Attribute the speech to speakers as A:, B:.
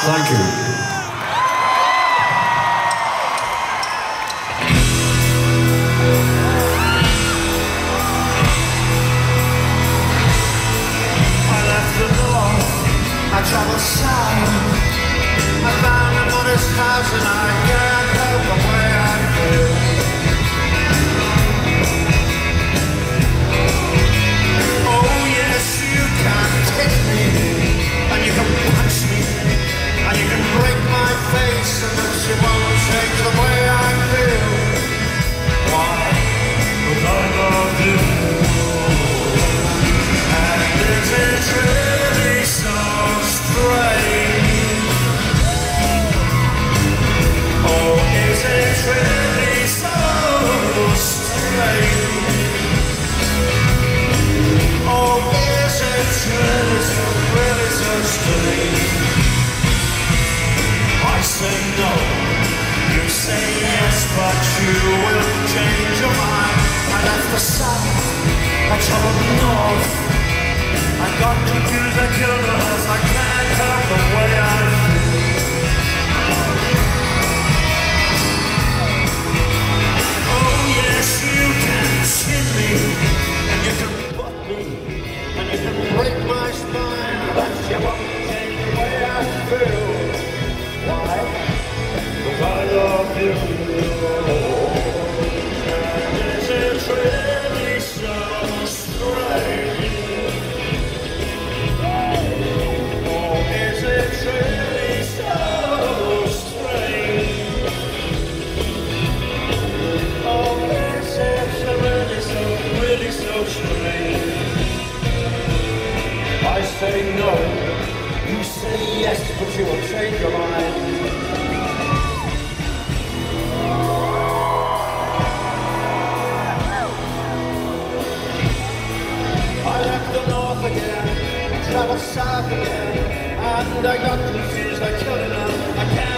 A: Thank you.
B: I travel south. I found a modest house and I say no, you say yes, but you will change your mind. I left the south, I traveled north. I got confused, I killed her really so strange? I say no, you say yes, but you will change your mind. I left the north again, traveled south again, and I got confused, I killed it